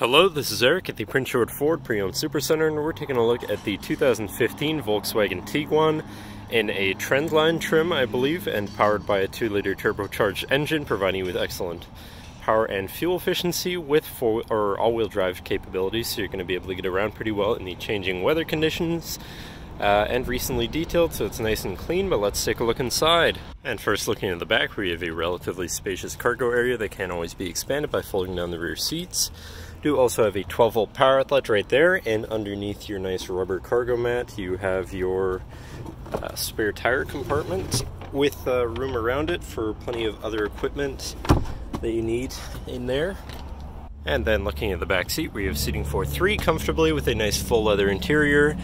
Hello, this is Eric at the Prince George Ford Pre-Owned Supercenter, and we're taking a look at the 2015 Volkswagen Tiguan in a Trendline trim, I believe, and powered by a 2-liter turbocharged engine, providing you with excellent power and fuel efficiency with four or all-wheel drive capabilities, so you're going to be able to get around pretty well in the changing weather conditions. Uh, and recently detailed, so it's nice and clean, but let's take a look inside. And first looking at the back, we have a relatively spacious cargo area that can always be expanded by folding down the rear seats. Do also have a 12 volt power outlet right there, and underneath your nice rubber cargo mat, you have your uh, spare tire compartment with uh, room around it for plenty of other equipment that you need in there. And then looking at the back seat, we have seating for three comfortably with a nice full leather interior.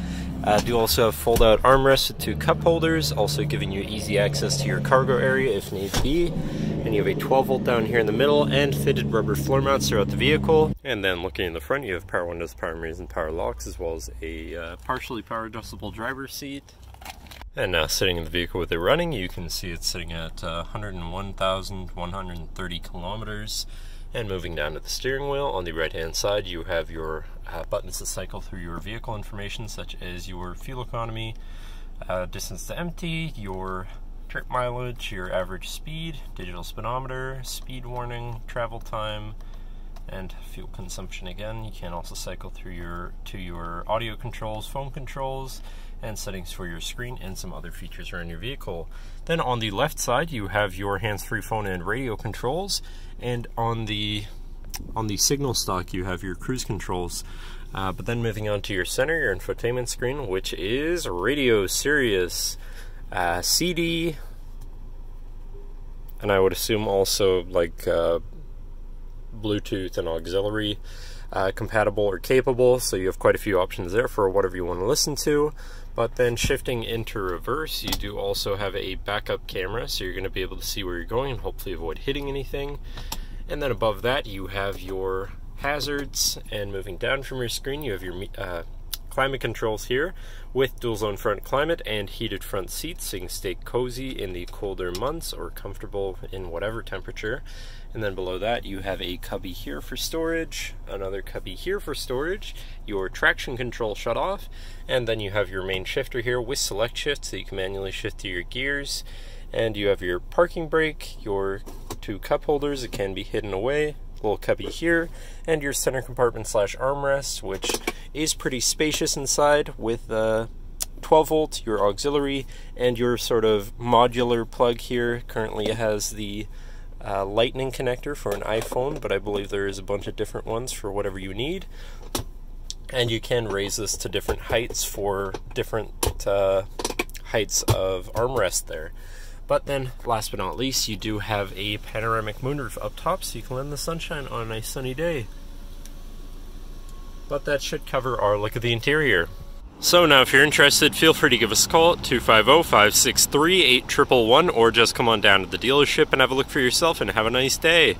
Uh, do also have fold-out armrests with two cup holders, also giving you easy access to your cargo area if need be. And you have a 12 volt down here in the middle and fitted rubber floor mounts throughout the vehicle. And then looking in the front, you have power windows, power mirrors, and power locks, as well as a uh, partially power adjustable driver's seat. And now sitting in the vehicle with it running, you can see it's sitting at uh, 101,130 kilometers. And moving down to the steering wheel, on the right hand side you have your uh, buttons to cycle through your vehicle information such as your fuel economy, uh, distance to empty, your trip mileage, your average speed, digital speedometer, speed warning, travel time, and fuel consumption again. You can also cycle through your to your audio controls, phone controls, and settings for your screen and some other features around your vehicle. Then on the left side you have your hands-free phone and radio controls and on the on the signal stalk you have your cruise controls. Uh, but then moving on to your center, your infotainment screen, which is radio, Sirius, uh, CD, and I would assume also like uh, Bluetooth and auxiliary uh, compatible or capable. So you have quite a few options there for whatever you want to listen to. But then shifting into reverse, you do also have a backup camera, so you're going to be able to see where you're going and hopefully avoid hitting anything. And then above that, you have your hazards, and moving down from your screen, you have your uh, climate controls here with dual zone front climate and heated front seats so you can stay cozy in the colder months or comfortable in whatever temperature. And then below that you have a cubby here for storage, another cubby here for storage, your traction control shut off, and then you have your main shifter here with select shift so you can manually shift to your gears. And you have your parking brake, your two cup holders, it can be hidden away, little cubby here, and your center compartment slash armrest, which is pretty spacious inside with uh, 12 volt, your auxiliary, and your sort of modular plug here. Currently it has the uh, lightning connector for an iPhone, but I believe there is a bunch of different ones for whatever you need. And you can raise this to different heights for different uh, heights of armrest there. But then, last but not least, you do have a panoramic moonroof up top so you can let the sunshine on a nice sunny day. But that should cover our look at the interior. So now if you're interested, feel free to give us a call at 250-563-8111 or just come on down to the dealership and have a look for yourself and have a nice day.